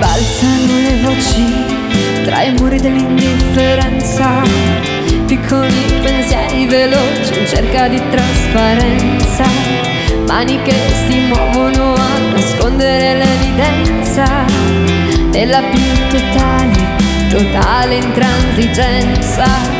balzano le voci tra i muri dell'indifferenza, piccoli pensieri veloci in cerca di trasparenza, mani che si muovono a nascondere l'evidenza della più totale, totale intransigenza.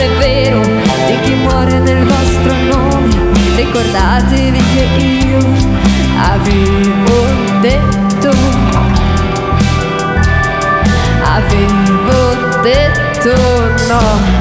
Dolore vero di chi muore nel vostro nome. Ricordatevi che io avevo detto, avevo detto no.